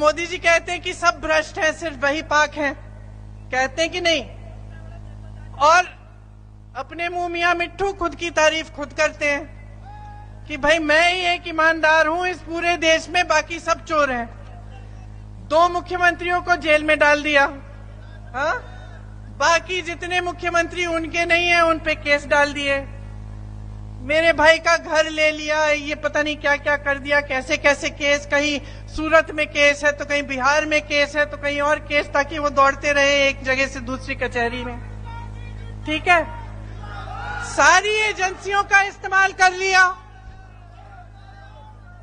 मोदी जी कहते हैं कि सब भ्रष्ट हैं, सिर्फ़ वही पाक हैं। कहते हैं कि नहीं? और अपने मुँह मियाँ मिट्टू खुद की तारीफ़ खुद करते हैं कि भाई मैं ही एक ईमानदार हूँ, इस पूरे देश में बाकी सब चोर हैं। दो मुख्यमंत्रियों को जेल में डाल दिया। हा? बाकी जितने मुख्यमंत्री उनके नहीं है, उन पे केस डाल दिए। मेरे भाई का घर ले लिया, ये पता नहीं क्या क्या कर दिया, कैसे कैसे केस, कहीं सूरत में केस है तो कहीं बिहार में केस है तो कहीं और केस, ताकि वो दौड़ते रहे एक जगह से दूसरी कचहरी में। ठीक है? सारी एजेंसियों का इस्तेमाल कर लिया।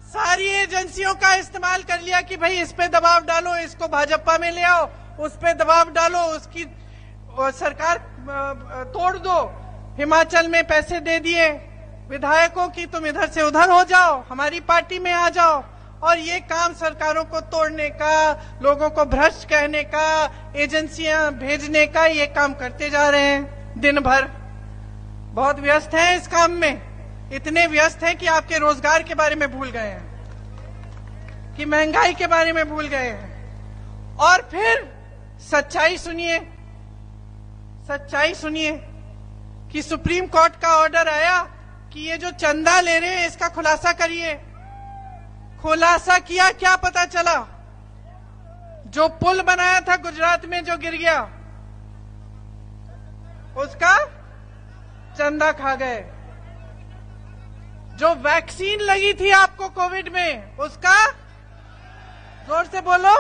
सारी एजेंसियों का इस्तेमाल कर लिया कि भाई इस पे दबाव डालो, इसको भाजपा में ले आओ, उस पे दबाव डालो, उसकी सरकार तोड़ दो, हिमाचल में पैसे दे दिए। विधायकों की तुम इधर से उधर हो जाओ, हमारी पार्टी में आ जाओ। और ये काम सरकारों को तोड़ने का, लोगों को भ्रष्ट कहने का, एजेंसियाँ भेजने का ये काम करते जा रहे हैं दिन भर। बहुत व्यस्त हैं इस काम में। इतने व्यस्त हैं कि आपके रोज़गार के बारे में भूल गए हैं, कि महँगाई के बारे में भूल गए हैं। और फिर सच्चाई सुनिए सच्चाई सुनिए कि सुप्रीम कोर्ट का ऑर्डर आया कि ये जो चंदा ले रहे हैं, इसका खुलासा करिए। खुलासा किया, क्या पता चला? जो पुल बनाया था गुजरात में, जो गिर गया, उसका चंदा खा गए। जो वैक्सीन लगी थी आपको कोविड में, उसका ज़ोर से बोलो।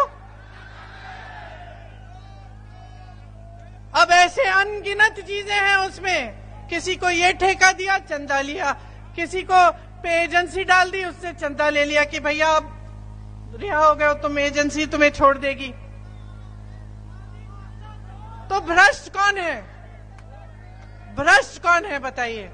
अब ऐसे अनगिनत चीज़ें हैं उसमें। किसी को ये ठेका दिया, चंदा लिया। किसी को पे एजेंसी डाल दी, उससे चंदा ले लिया कि भैया अब रिहा हो गए तुम एजेंसी तुम्हें छोड़ देगी। तो भ्रष्ट कौन है? भ्रष्ट कौन है, बताइए।